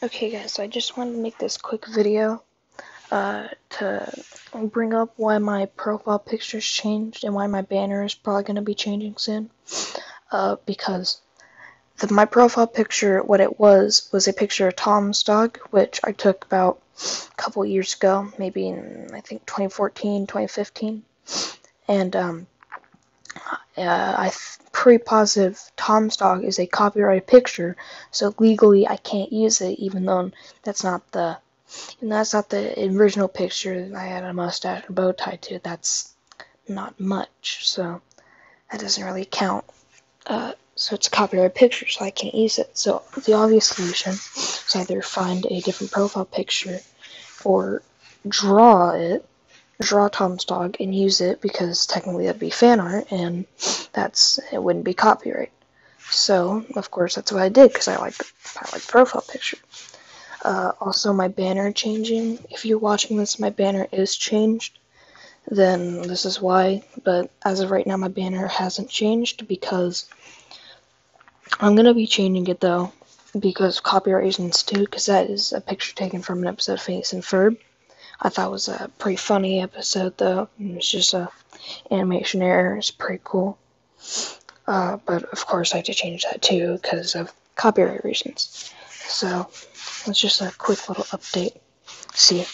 Okay guys, so I just wanted to make this quick video uh, to bring up why my profile picture's changed and why my banner is probably going to be changing soon. Uh, because the, my profile picture, what it was, was a picture of Tom's dog, which I took about a couple years ago, maybe in, I think, 2014, 2015. And um, uh, I pretty positive Tom's dog is a copyrighted picture, so legally I can't use it, even though that's not the and that's not the original picture. That I had a mustache and bow tie to. That's not much, so that doesn't really count. Uh, so it's a copyrighted picture, so I can't use it. So the obvious solution is either find a different profile picture or draw it draw Tom's dog and use it because technically that'd be fan art and that's it wouldn't be copyright. So of course that's what I did because I like I like profile picture. Uh, also my banner changing. If you're watching this, my banner is changed. Then this is why. But as of right now, my banner hasn't changed because I'm gonna be changing it though because copyright reasons too. Because that is a picture taken from an episode of Phineas and Ferb. I thought it was a pretty funny episode though. It's just a animation error. It's pretty cool. Uh, but of course I had to change that too because of copyright reasons. So it's just a quick little update. See ya.